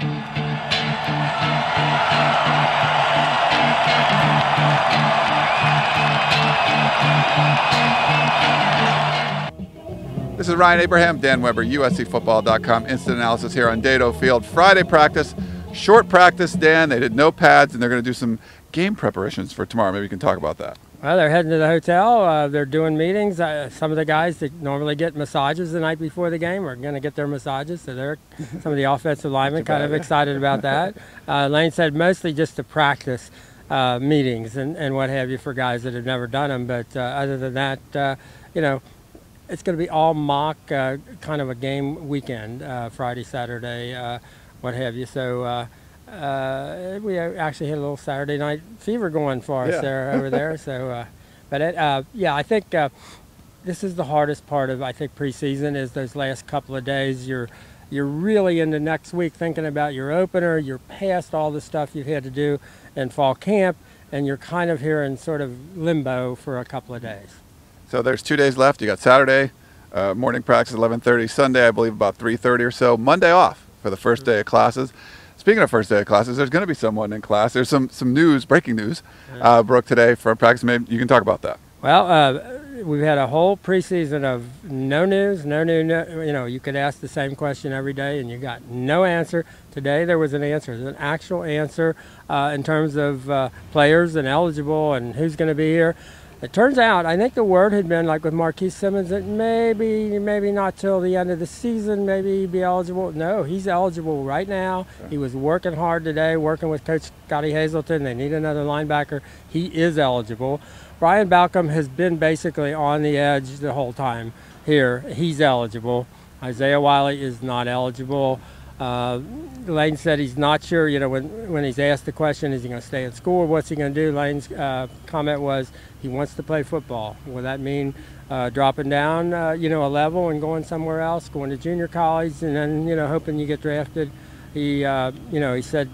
This is Ryan Abraham, Dan Weber, USCFootball.com. Instant analysis here on Dedeaux Field. Friday practice, short practice, Dan. They did no pads, and they're going to do some game preparations for tomorrow. Maybe you can talk about that. Well, they're heading to the hotel. Uh, they're doing meetings. Uh, some of the guys that normally get massages the night before the game are going to get their massages. So they're some of the offensive linemen kind of excited about that. Uh, Lane said mostly just to practice uh, meetings and, and what have you for guys that have never done them. But uh, other than that, uh, you know, it's going to be all mock uh, kind of a game weekend, uh, Friday, Saturday, uh, what have you. So uh, we actually had a little Saturday night fever going for us Yeah. there over there. So, uh, but it, uh, yeah, I think uh, this is the hardest part of I think preseason is those last couple of days. You're you're really into next week thinking about your opener. You're past all the stuff you've had to do in fall camp, and you're kind of here in sort of limbo for a couple of days. So there's two days left. You got Saturday, uh, morning practice 11:30. Sunday, I believe about 3:30 or so. Monday off for the first day of classes. Speaking of first day of classes, there's going to be someone in class. There's some some news, breaking news, uh, broke today from practice. Maybe you can talk about that. Well, uh, we've had a whole preseason of no news, no new, no, you know, you could ask the same question every day and you got no answer. Today there was an answer, an actual answer uh, in terms of uh, players and eligible and who's going to be here. It turns out, I think the word had been like with Marquis Simmons that maybe, maybe not till the end of the season, maybe he'd be eligible. No, he's eligible right now. He was working hard today, working with Coach Scottie Hazelton. They need another linebacker. He is eligible. Brian Baucham has been basically on the edge the whole time here. He's eligible. Isiah Wiley is not eligible. Uh, Lane said he's not sure. You know, when when he's asked the question, is he going to stay in school? What's he going to do? Lane's uh, comment was he wants to play football. Will that mean uh, dropping down, uh, you know, a level and going somewhere else, going to junior college, and then you know hoping you get drafted? He, uh, you know, he said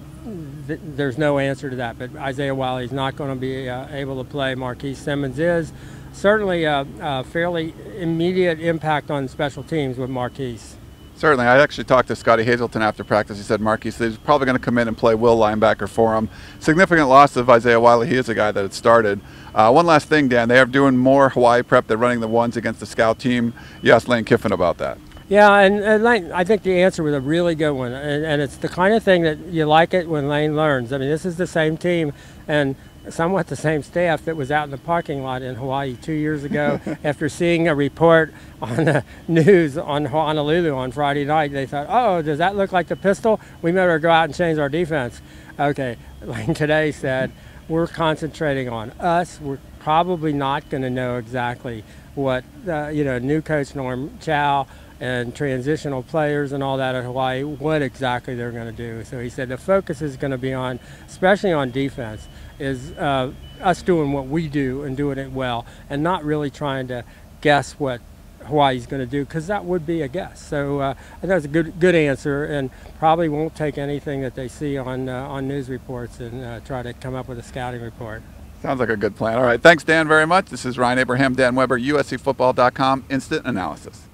th- there's no answer to that. But Isiah Wiley is not going to be uh, able to play. Marquis Simmons is certainly a, a fairly immediate impact on special teams with Marquis. Certainly. I actually talked to Scottie Hazelton after practice. He said Marquis is probably going to come in and play will linebacker for him. Significant loss of Isiah Wiley. He is a guy that had started. Uh, one last thing, Dan. They are doing more Hawaii prep. They're running the ones against the scout team. Asked Lane Kiffin about that. Yeah, and, and Lane, I think the answer was a really good one, and, and it's the kind of thing that you like it when Lane learns. I mean, this is the same team and somewhat the same staff that was out in the parking lot in Hawaii two years ago after seeing a report on the news on Honolulu on Friday night. They thought, oh, does that look like the pistol? We better go out and change our defense. Okay, Lane today said, we're concentrating on us. We're probably not going to know exactly what, uh, you know, new coach Norm Chow and transitional players and all that at Hawaii, what exactly they're going to do. So he said the focus is going to be on, especially on defense, is uh, us doing what we do and doing it well, and not really trying to guess what Hawaii's going to do because that would be a guess. So uh, that's a good good answer, and probably won't take anything that they see on uh, on news reports and uh, try to come up with a scouting report. Sounds like a good plan. All right. Thanks, Dan, very much. This is Ryan Abraham, Dan Weber, USCFootball.com, Instant Analysis.